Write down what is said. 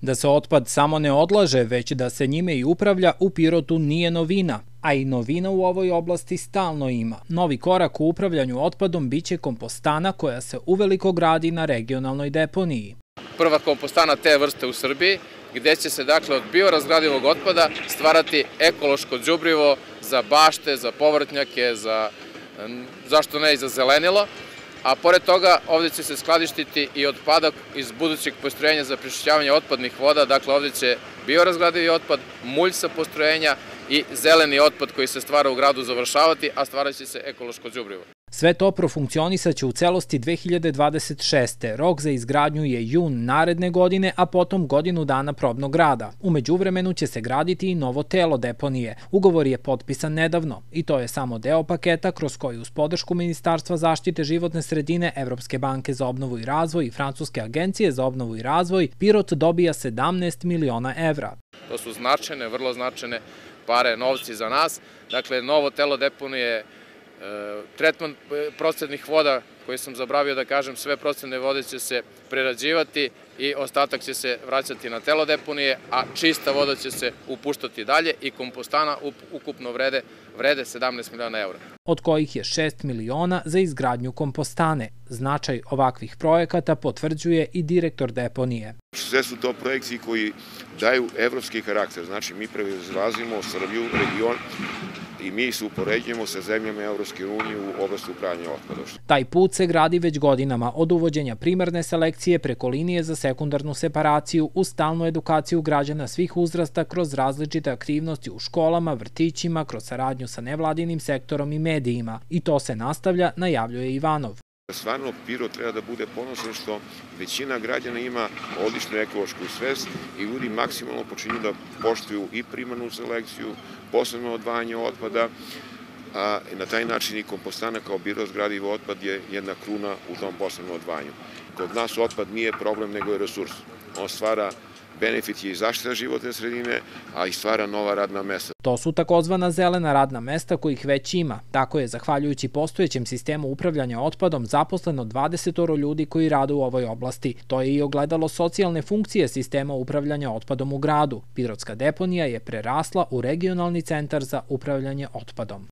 Da se otpad samo ne odlaže, već da se njime i upravlja u Pirotu nije novina, a i novina u ovoj oblasti stalno ima. Novi korak u upravljanju otpadom biće kompostana koja se uveliko gradi na regionalnoj deponiji. Prva kompostana te vrste u Srbiji, gde će se dakle od biorazgradivog otpada stvarati ekološko džubrivo za bašte, za povrtnjake, za, zašto ne i za zelenilo, a pored toga ovde će se skladištiti i odpadak iz budućeg postrojenja za prišćavanje otpadnih voda, dakle ovde će biorazgradivi otpad, mulj sa postrojenja i zeleni otpad koji se stvara u gradu završavati, a stvaraće se ekološko džubrivo. Sve to profunkcionisaće u celosti 2026. Rok za izgradnju je jun naredne godine, a potom godinu dana probnog rada. Umeđu vremenu će se graditi i novo telo deponije. Ugovor je potpisan nedavno i to je samo deo paketa kroz koji uz podršku Ministarstva zaštite životne sredine, Evropske banke za obnovu i razvoj i Francuske agencije za obnovu i razvoj, Pirot dobija 17 miliona evra. To su značajne, vrlo značajne pare, novci za nas. Dakle, novo telo deponije tretman e, procednih voda, koji sam zabravio da kažem, sve procedne vode će se prerađivati i ostatak će se vraćati na telo deponije, a čista voda će se upuštati dalje i kompostana ukupno vrede, vrede 17 miliona eura. Od kojih je 6 miliona za izgradnju kompostane. Značaj ovakvih projekata potvrđuje i direktor deponije. Sve su to projekcije koji daju evropski karakter, znači mi preizlazimo Srbiju, region i mi se upoređujemo sa zemljama Evropske unije u oblasti upravljanja otpadom. Taj put se gradi već godinama od uvođenja primarne selekcije preko linije za sekundarnu separaciju u stalnu edukaciju građana svih uzrasta kroz različite aktivnosti u školama, vrtićima, kroz saradnju sa nevladinim sektorom i medijima. I to se nastavlja, najavljuje Ivanov. Stvarno Piro treba da bude ponosan što većina građana ima odličnu ekološku svest i ljudi maksimalno počinju da poštuju i primarnu selekciju, posebno odvajanje otpada, a na taj način i kompostana kao birozgradiv otpad je jedna kruna u tom posebnom odvajanju. Kod nas otpad nije problem, nego je resurs. On stvara benefit je i zaštita životne sredine, a i stvara nova radna mesta. To su takozvana zelena radna mesta kojih već ima. Tako je, zahvaljujući postojećem sistemu upravljanja otpadom, zaposleno 20 ljudi koji rade u ovoj oblasti. To je i ogledalo socijalne funkcije sistema upravljanja otpadom u gradu. Pirotska deponija je prerasla u regionalni centar za upravljanje otpadom.